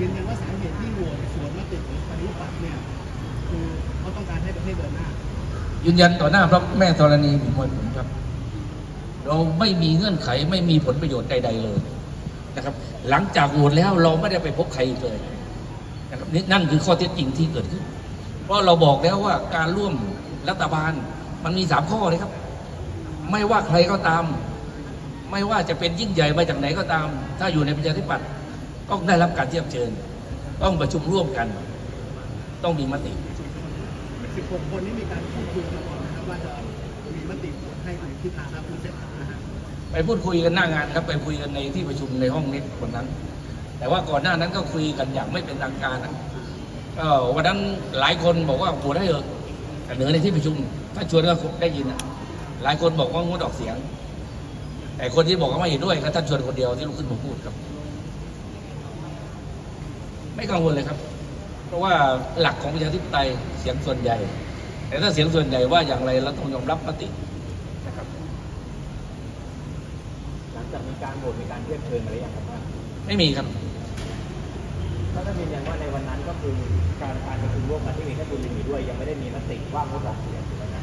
ยืนยันว่าสาเหตุที่โหวตสวนมติของปฏิปัติเนี่ยคือเขาต้องการให้ประเทศเดินหน้า ยืนยันต่อหน้าพระแม่ธรณีบีบมวยผมครับ เราไม่มีเงื่อนไขไม่มีผลประโยชน์ใด ๆ เลยนะครับ หลังจากโหวตแล้วเราไม่ได้ไปพบใครอีกเลยนะครับนี่นั่นคือข้อเท็จจริงที่เกิดขึ้น เพราะเราบอกแล้วว่าการร่วมรัฐบาลมันมีสามข้อเลยครับ ไม่ว่าใครก็ตาม ไม่ว่าจะเป็นยิ่งใหญ่มาจากไหนก็ตาม ถ้าอยู่ในประชาธิปัตย์ ต้องได้รับการเทียบเชิญ ต้องประชุมร่วมกัน ต้องมีมติ 16 คนนี้มีการพูดคุยกันก่อนนะครับว่าจะมีมติโหวตให้คุณพิธาครับคุณเศรษฐานะฮะไปพูดคุยกันหน้างานครับ ไปคุยกันในที่ประชุมในห้องนี้วันนั้น แต่ว่าก่อนหน้านั้นก็คุยกันอย่างไม่เป็นทางการนะก็วันนั้นหลายคนบอกว่าโหวตให้เถอะแต่เหนือในที่ประชุม ถ้าชวนก็ได้ยินนะหลายคนบอกว่างดออกเสียง แต่คนที่บอกว่าไม่เห็นด้วยก็ท่านชวนคนเดียวที่ลุกขึ้นมาพูดครับ ไม่กังวลเลยครับ เพราะว่าหลักของประชาธิปไตยเสียงส่วนใหญ่ แต่ถ้าเสียงส่วนใหญ่ว่าอย่างไรเราต้องยอมรับมตินะครับหลังจากมีการโหวตมีการเทียบเชิญมาหรือยังครับว่าไม่มีครับถ้าท่านยืนยันว่าในวันนั้นก็คือการการประชุมร่วมกันที่มีท่านบุญมีด้วยยังไม่ได้มีมติว่างดออกเสียงถูกไหมครับ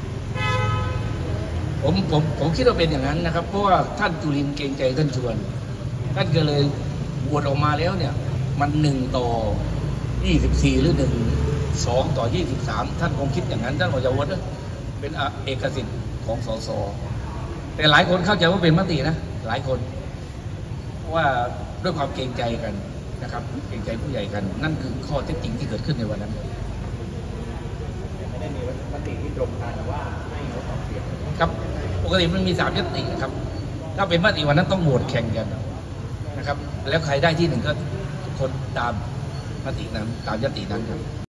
ผมผมผมคิดว่าเป็นอย่างนั้นนะครับ เพราะว่าท่านจุลินทร์เกรงใจท่านชวน ท่านก็เลยบวชออกมาแล้วเนี่ย มันหนึ่งต่อยี่สิบสี่หรือหนึ่งสองต่อยี่สิบสามท่านคงคิดอย่างนั้นท่านบอกจะโหวตนะเป็นอะเอกสิทธิ์ของสสแต่หลายคนเข้าใจว่าเป็นมตินะ หลายคนเพราะว่าด้วยความเกรงใจกันนะครับ เกรงใจผู้ใหญ่กัน นั่นคือข้อเท็จจริงที่เกิดขึ้นในวันนั้นยังไม่ได้มีมติที่ตรงกันว่าให้งดออกเสียงครับปกติมันมีสามยตินะครับ ถ้าเป็นมติวันนั้นต้องโหวตแข่งกันนะครับ แล้วใครได้ที่หนึ่งก็ทุก คนตามมตินั้นตามยตินั้นครับ